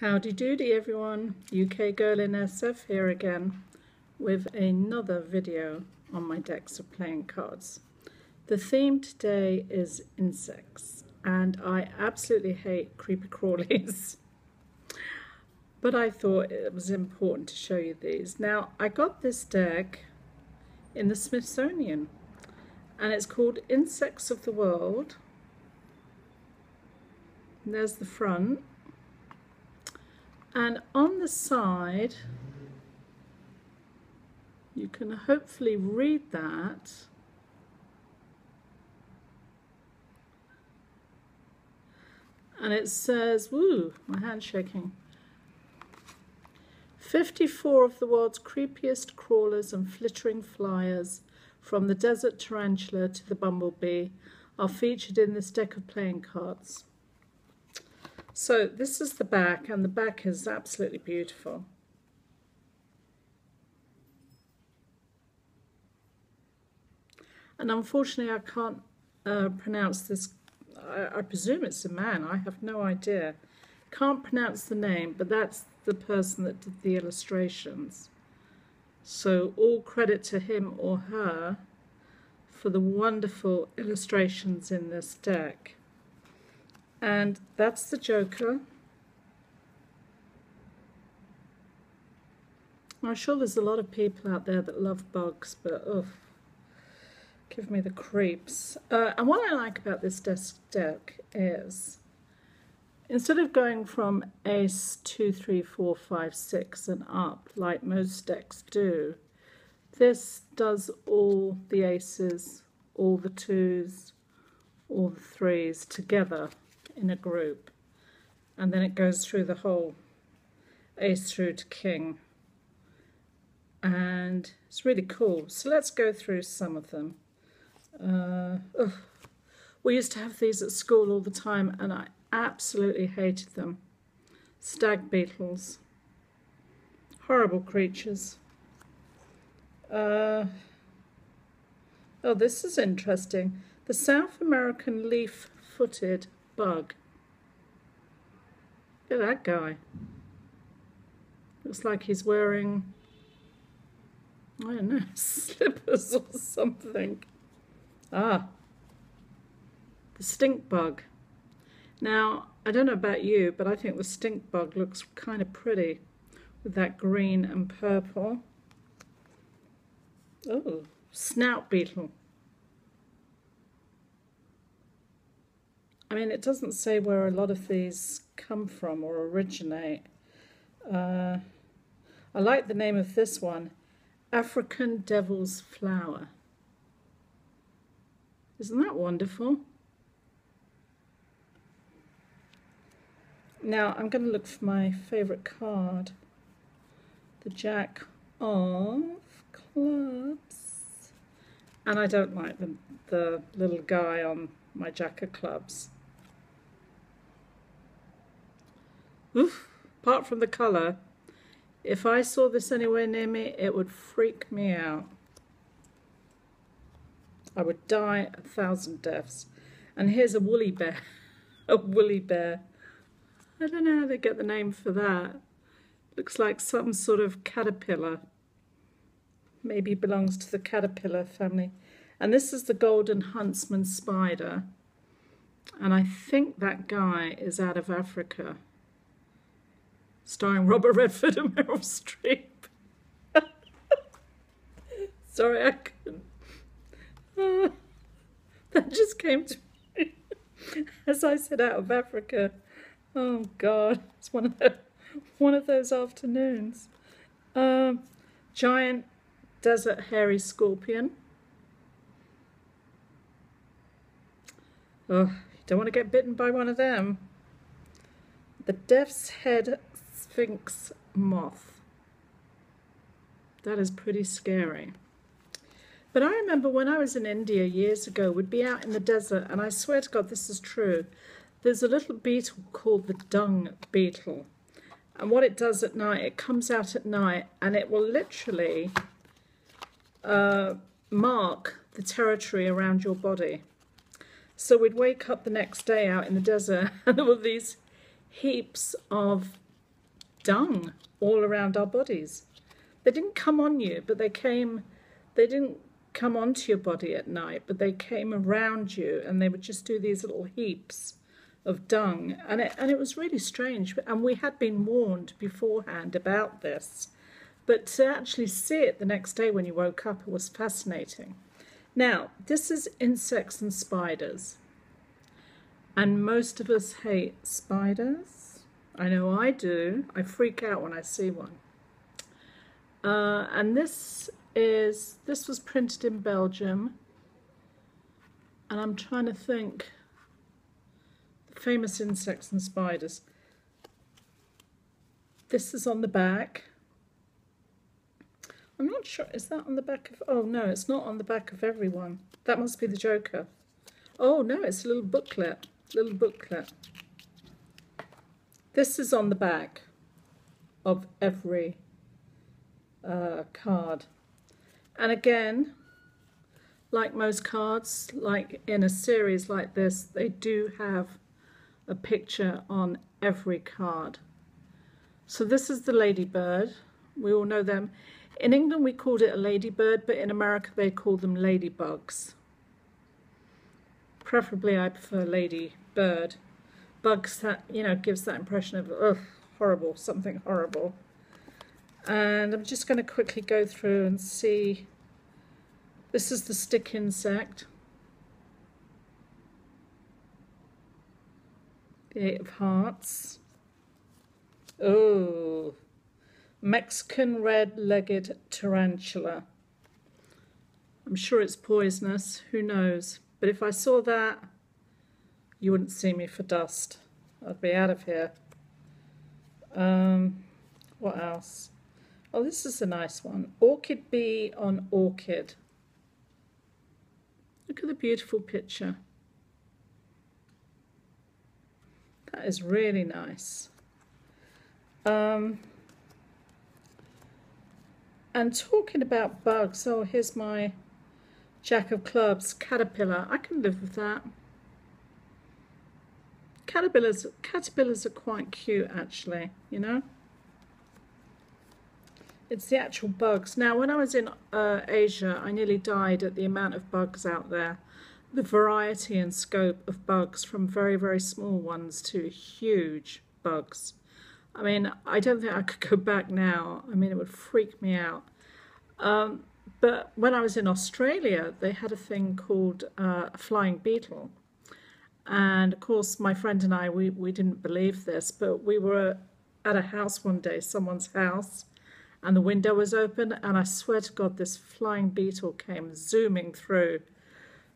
Howdy doody everyone, UK Girl in SF here again with another video on my decks of playing cards. The theme today is insects and I absolutely hate creepy crawlies but I thought it was important to show you these. Now I got this deck in the Smithsonian and it's called Insects of the World. And there's the front and on the side you can hopefully read that. And it says woo my hand's shaking. 54 of the world's creepiest crawlers and flittering flyers from the desert tarantula to the bumblebee are featured in this deck of playing cards so this is the back and the back is absolutely beautiful. And unfortunately I can't uh, pronounce this, I, I presume it's a man, I have no idea. Can't pronounce the name, but that's the person that did the illustrations. So all credit to him or her for the wonderful illustrations in this deck. And that's the Joker. I'm sure there's a lot of people out there that love bugs, but ugh, give me the creeps. Uh, and what I like about this deck is, instead of going from ace, two, three, four, five, six and up, like most decks do, this does all the aces, all the twos, all the threes together in a group and then it goes through the whole ace through to king. And it's really cool. So let's go through some of them. Uh, we used to have these at school all the time and I absolutely hated them. Stag beetles. Horrible creatures. Uh, oh this is interesting. The South American leaf-footed bug. Look at that guy. Looks like he's wearing, I don't know, slippers or something. Ah, the stink bug. Now, I don't know about you, but I think the stink bug looks kind of pretty with that green and purple. Oh, snout beetle. I mean, it doesn't say where a lot of these come from or originate. Uh, I like the name of this one, African Devil's Flower. Isn't that wonderful? Now I'm going to look for my favourite card, the Jack of Clubs. And I don't like the, the little guy on my Jack of Clubs. Oof, apart from the colour, if I saw this anywhere near me, it would freak me out. I would die a thousand deaths. And here's a woolly bear. a woolly bear. I don't know how they get the name for that. Looks like some sort of caterpillar. Maybe belongs to the caterpillar family. And this is the golden huntsman spider. And I think that guy is out of Africa starring Robert Redford and Meryl Streep. Sorry, I couldn't. Uh, that just came to me as I said out of Africa. Oh God, it's one of the, one of those afternoons. Um, giant desert hairy scorpion. Oh, you don't want to get bitten by one of them. The death's head Sphinx moth. That is pretty scary. But I remember when I was in India years ago, we'd be out in the desert, and I swear to God this is true. There's a little beetle called the dung beetle. And what it does at night, it comes out at night and it will literally uh, mark the territory around your body. So we'd wake up the next day out in the desert and there were these heaps of dung all around our bodies. They didn't come on you, but they came, they didn't come onto your body at night, but they came around you and they would just do these little heaps of dung. And it, and it was really strange. And we had been warned beforehand about this. But to actually see it the next day when you woke up, it was fascinating. Now, this is insects and spiders. And most of us hate spiders. I know I do. I freak out when I see one. Uh, and this is, this was printed in Belgium. And I'm trying to think, famous insects and spiders. This is on the back. I'm not sure, is that on the back of, oh no, it's not on the back of everyone. That must be the Joker. Oh no, it's a little booklet, little booklet. This is on the back of every uh, card. And again, like most cards, like in a series like this, they do have a picture on every card. So this is the ladybird. We all know them. In England we called it a ladybird, but in America they call them ladybugs. Preferably I prefer ladybird. Bugs that, you know, gives that impression of, ugh, horrible, something horrible. And I'm just going to quickly go through and see. This is the stick insect. The Eight of Hearts. Oh, Mexican red-legged tarantula. I'm sure it's poisonous, who knows. But if I saw that, you wouldn't see me for dust. I'd be out of here. Um, what else? Oh, this is a nice one. Orchid bee on orchid. Look at the beautiful picture. That is really nice. Um, and talking about bugs, oh, here's my Jack of Clubs, caterpillar. I can live with that. Caterpillars, caterpillars are quite cute, actually, you know. It's the actual bugs. Now, when I was in uh, Asia, I nearly died at the amount of bugs out there. The variety and scope of bugs from very, very small ones to huge bugs. I mean, I don't think I could go back now. I mean, it would freak me out. Um, but when I was in Australia, they had a thing called uh, a flying beetle. And of course, my friend and I, we, we didn't believe this, but we were at a house one day, someone's house, and the window was open and I swear to God this flying beetle came zooming through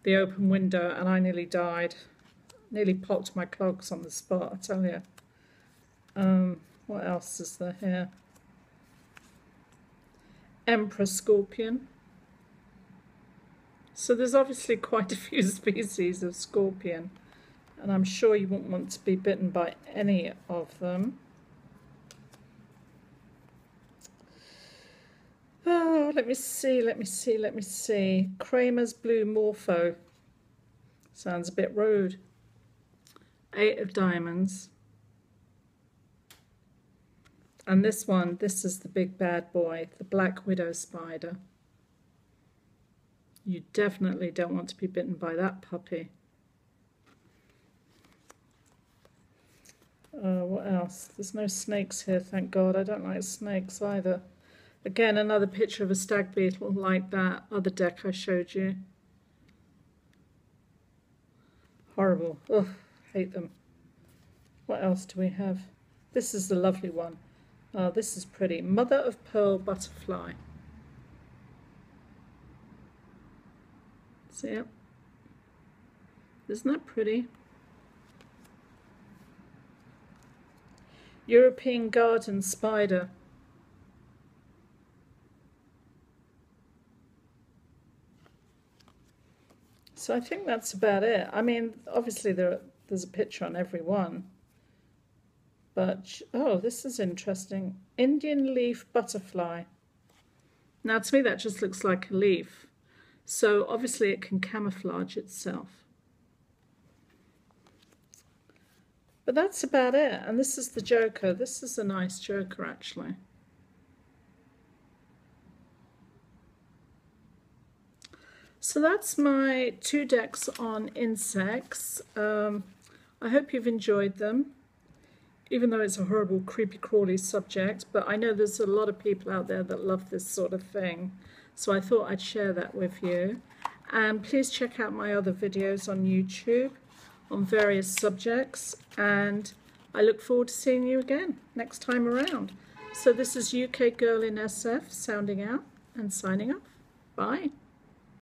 the open window and I nearly died. Nearly popped my clogs on the spot, I tell you. Um, what else is there here? Emperor scorpion. So there's obviously quite a few species of scorpion and I'm sure you won't want to be bitten by any of them. Oh, let me see, let me see, let me see. Kramer's Blue Morpho. Sounds a bit rude. Eight of Diamonds. And this one, this is the big bad boy, the Black Widow Spider. You definitely don't want to be bitten by that puppy. Uh, what else? There's no snakes here, thank God. I don't like snakes either. Again, another picture of a stag beetle like that other deck I showed you. Horrible. Ugh, hate them. What else do we have? This is the lovely one. Oh, this is pretty. Mother of Pearl Butterfly. See it? Isn't that pretty? European Garden Spider. So I think that's about it. I mean, obviously there there's a picture on every one. But, oh, this is interesting. Indian leaf butterfly. Now, to me, that just looks like a leaf. So, obviously, it can camouflage itself. But that's about it. And this is the Joker. This is a nice Joker, actually. So that's my two decks on insects. Um, I hope you've enjoyed them, even though it's a horrible, creepy, crawly subject. But I know there's a lot of people out there that love this sort of thing. So I thought I'd share that with you. And please check out my other videos on YouTube on various subjects. And I look forward to seeing you again next time around. So this is UK Girl in SF sounding out and signing off. Bye.